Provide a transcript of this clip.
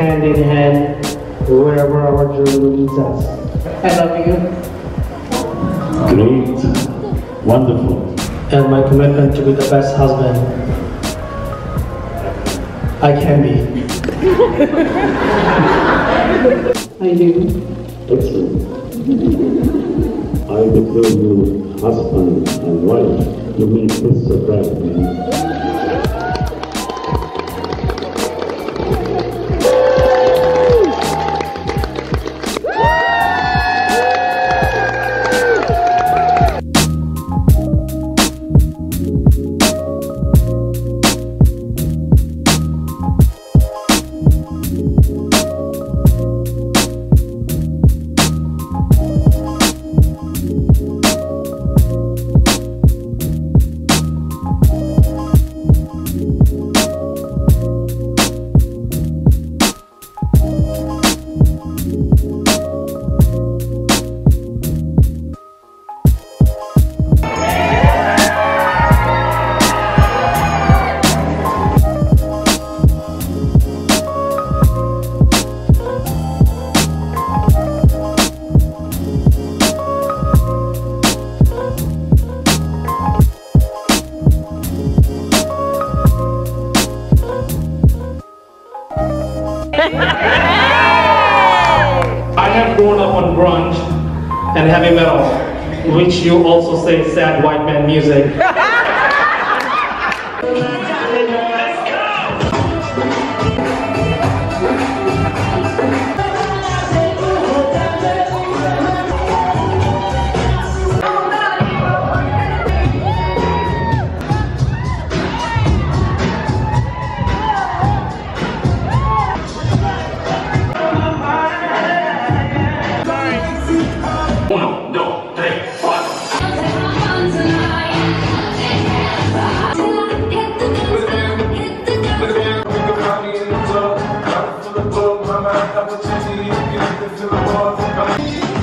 hand in hand wherever our journey leads us. I love you. Great. Wonderful. And my commitment to be the best husband I can be. I do. Excellent. I declare you husband and wife. You mean kiss the bride, I have grown up on grunge and heavy metal, which you also say sad white man music. I'm about to you, get to the water.